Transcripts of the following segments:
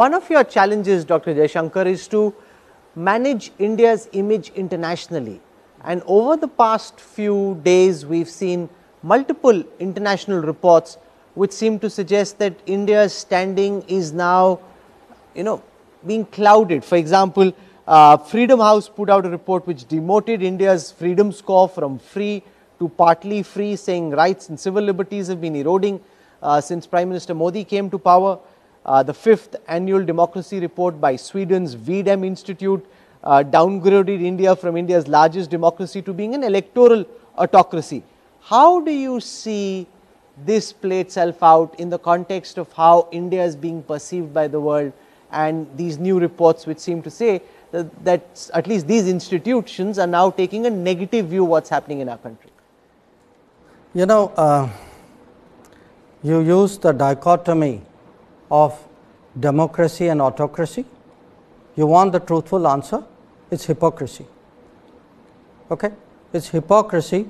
One of your challenges, Dr. Jaishankar, is to manage India's image internationally. And over the past few days, we've seen multiple international reports which seem to suggest that India's standing is now, you know, being clouded. For example, uh, Freedom House put out a report which demoted India's freedom score from free to partly free, saying rights and civil liberties have been eroding uh, since Prime Minister Modi came to power. Uh, the fifth annual democracy report by Sweden's V-Dem Institute uh, downgraded India from India's largest democracy to being an electoral autocracy. How do you see this play itself out in the context of how India is being perceived by the world and these new reports which seem to say that, that at least these institutions are now taking a negative view of what's happening in our country? You know, uh, you use the dichotomy of democracy and autocracy, you want the truthful answer, it's hypocrisy. Okay? It's hypocrisy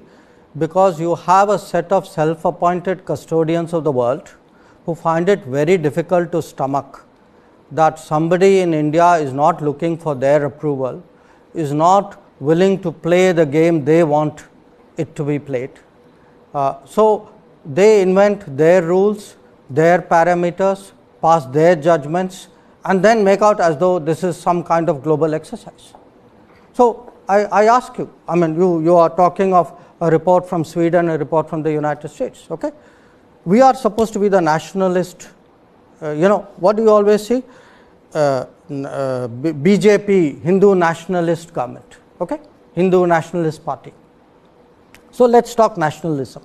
because you have a set of self appointed custodians of the world who find it very difficult to stomach that somebody in India is not looking for their approval, is not willing to play the game they want it to be played. Uh, so, they invent their rules, their parameters, pass their judgments and then make out as though this is some kind of global exercise. So, I, I ask you, I mean you, you are talking of a report from Sweden, a report from the United States. Okay? We are supposed to be the nationalist, uh, you know, what do you always see? Uh, uh, BJP, Hindu nationalist government, okay? Hindu nationalist party. So, let us talk nationalism.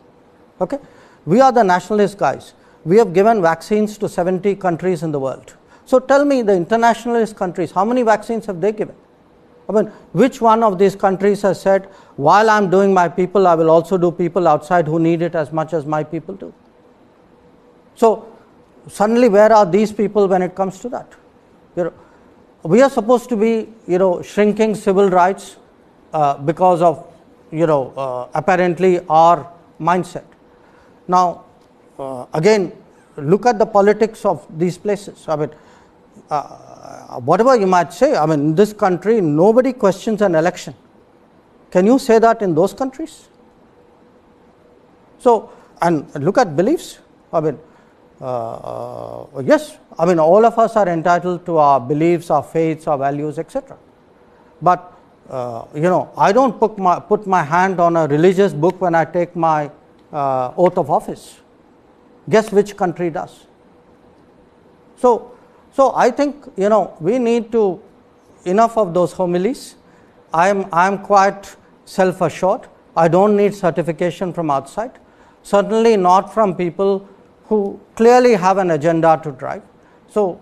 Okay? We are the nationalist guys we have given vaccines to 70 countries in the world. So tell me the internationalist countries, how many vaccines have they given? I mean, which one of these countries has said, while I'm doing my people, I will also do people outside who need it as much as my people do? So suddenly where are these people when it comes to that? You know, we are supposed to be, you know, shrinking civil rights uh, because of, you know, uh, apparently our mindset. Now, uh, again look at the politics of these places. I mean, uh, whatever you might say, I mean, in this country, nobody questions an election. Can you say that in those countries? So, and look at beliefs. I mean, uh, uh, yes, I mean, all of us are entitled to our beliefs, our faiths, our values, etc. But, uh, you know, I don't put my, put my hand on a religious book when I take my uh, oath of office. Guess which country does? So, so I think you know we need to enough of those homilies. I am I am quite self assured. I don't need certification from outside. Certainly not from people who clearly have an agenda to drive. So